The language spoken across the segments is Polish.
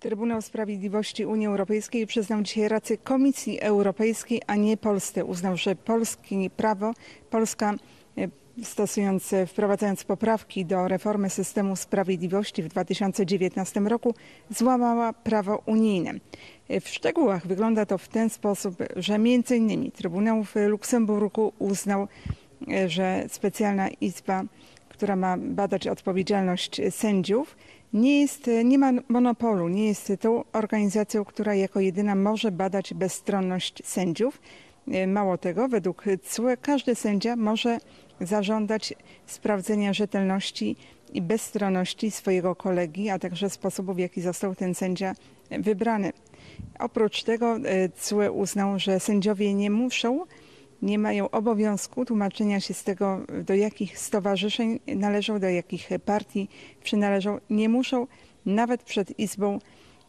Trybunał Sprawiedliwości Unii Europejskiej przyznał dzisiaj rację Komisji Europejskiej, a nie Polsce. Uznał, że polskie prawo, Polska e, stosując, e, wprowadzając poprawki do reformy systemu sprawiedliwości w 2019 roku złamała prawo unijne. E, W szczegółach wygląda to w ten sposób, że m.in. Trybunał w Luksemburgu uznał, że specjalna izba która ma badać odpowiedzialność sędziów, nie, jest, nie ma monopolu, nie jest tą organizacją, która jako jedyna może badać bezstronność sędziów. Mało tego, według CUE każdy sędzia może zażądać sprawdzenia rzetelności i bezstronności swojego kolegi, a także sposobu, w jaki został ten sędzia wybrany. Oprócz tego e, CUE uznał, że sędziowie nie muszą nie mają obowiązku tłumaczenia się z tego, do jakich stowarzyszeń należą, do jakich partii przynależą. Nie muszą nawet przed Izbą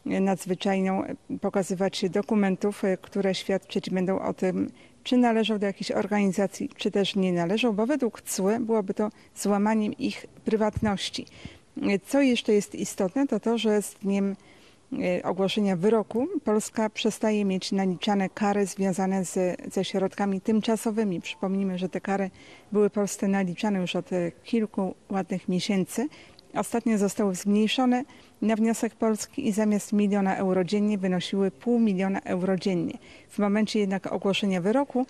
Nadzwyczajną pokazywać dokumentów, które świadczyć będą o tym, czy należą do jakiejś organizacji, czy też nie należą, bo według CUE byłoby to złamaniem ich prywatności. Co jeszcze jest istotne, to to, że z dniem ogłoszenia wyroku Polska przestaje mieć naliczane kary związane z, ze środkami tymczasowymi. Przypomnijmy, że te kary były Polsce naliczane już od e, kilku ładnych miesięcy. Ostatnio zostały zmniejszone na wniosek Polski i zamiast miliona euro dziennie wynosiły pół miliona euro dziennie. W momencie jednak ogłoszenia wyroku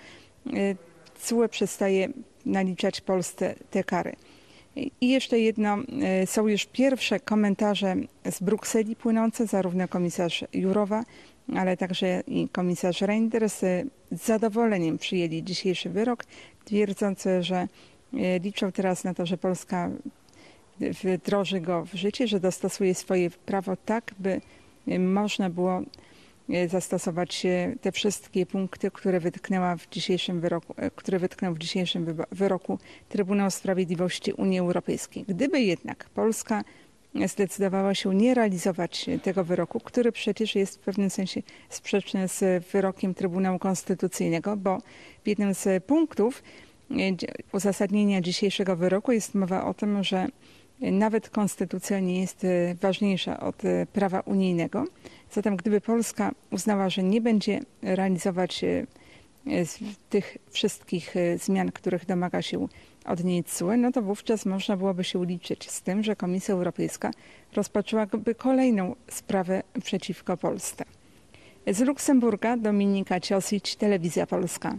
e, CUE przestaje naliczać Polsce te kary. I jeszcze jedno, e, są już pierwsze komentarze z Brukseli płynące, zarówno komisarz Jurowa, ale także i komisarz Reinders z zadowoleniem przyjęli dzisiejszy wyrok, twierdząc, że e, liczą teraz na to, że Polska wdroży go w życie, że dostosuje swoje prawo tak, by można było E, zastosować te wszystkie punkty, które wytknęła w dzisiejszym wyroku, e, które wytknął w dzisiejszym wyroku Trybunał Sprawiedliwości Unii Europejskiej. Gdyby jednak Polska zdecydowała się nie realizować tego wyroku, który przecież jest w pewnym sensie sprzeczny z wyrokiem Trybunału Konstytucyjnego, bo w jednym z punktów e, uzasadnienia dzisiejszego wyroku jest mowa o tym, że nawet konstytucja nie jest ważniejsza od prawa unijnego. Zatem gdyby Polska uznała, że nie będzie realizować e, tych wszystkich e, zmian, których domaga się od niej CUE, no to wówczas można byłoby się liczyć z tym, że Komisja Europejska rozpoczęłaby kolejną sprawę przeciwko Polsce. Z Luksemburga Dominika Ciosić, Telewizja Polska.